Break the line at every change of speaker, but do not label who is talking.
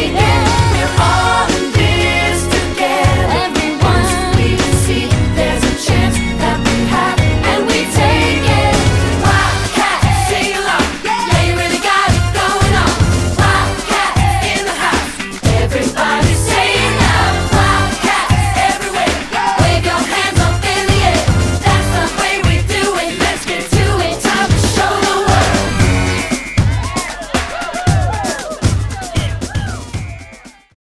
Yeah.